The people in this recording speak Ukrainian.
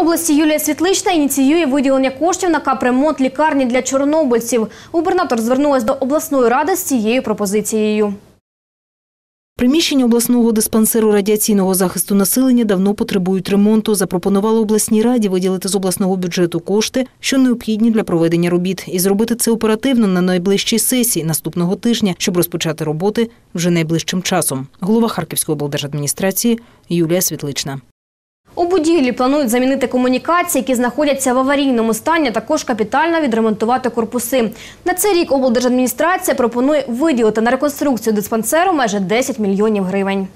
області Юлія Світлична ініціює виділення коштів на капремонт лікарні для чорнобильців. Губернатор звернулась до обласної ради з цією пропозицією. Приміщення обласного диспансеру радіаційного захисту населення давно потребують ремонту. Запропонували обласній раді виділити з обласного бюджету кошти, що необхідні для проведення робіт, і зробити це оперативно на найближчій сесії наступного тижня, щоб розпочати роботи вже найближчим часом. Голова Харківської облдержадміністрації Юлія Світлична. У будівлі планують замінити комунікації, які знаходяться в аварійному стані. Також капітально відремонтувати корпуси. На цей рік облдержадміністрація пропонує виділити на реконструкцію диспансеру майже 10 мільйонів гривень.